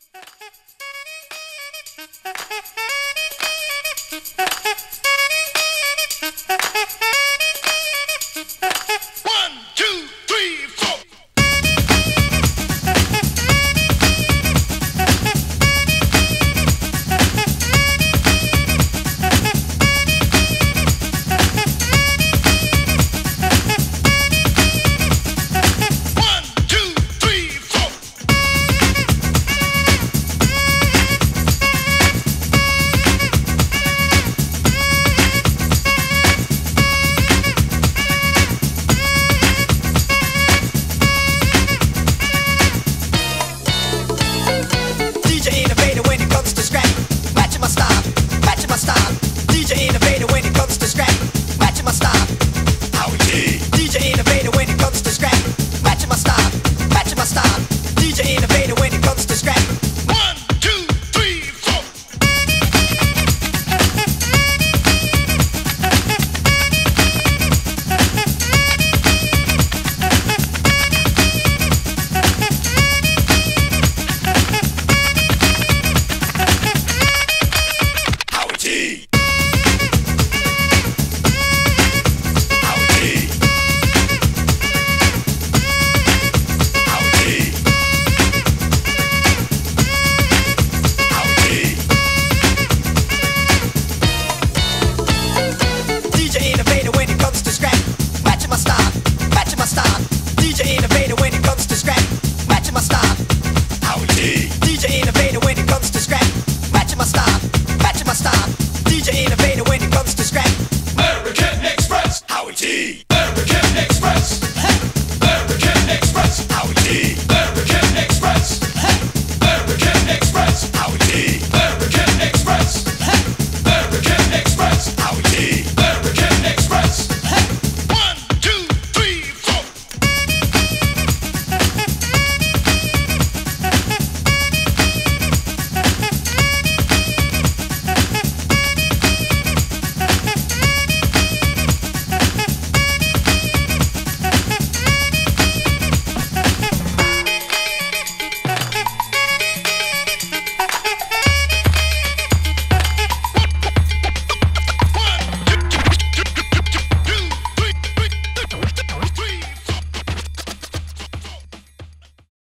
Ha ha ha!